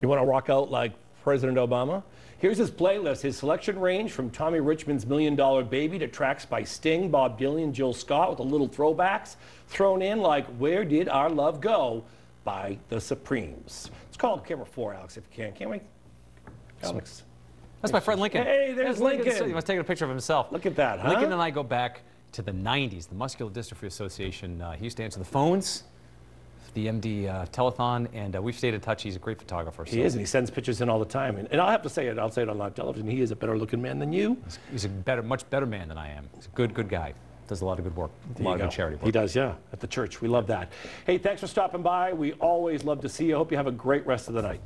You want to rock out like President Obama? Here's his playlist. His selection range from Tommy Richman's Million Dollar Baby to tracks by Sting, Bob Dylan, Jill Scott with a little throwbacks thrown in like Where Did Our Love Go by the Supremes. Let's call camera four, Alex, if you can. Can't we? Alex. That's my friend Lincoln. Hey, there's Lincoln. He was taking a picture of himself. Look at that, huh? Lincoln and I go back to the 90s, the Muscular Dystrophy Association. Uh, he used to answer the phones the MD uh, telethon, and uh, we've stayed in touch. He's a great photographer. He is, and he sends pictures in all the time. And, and I'll have to say it. I'll say it on live television. He is a better looking man than you. He's, a better, much better man than I am. He's a good, good guy. Does a lot of good work, a lot of good charity work. He does, yeah, at the church. We love that. Hey, thanks for stopping by. We always love to see you. I hope you have a great rest of the night.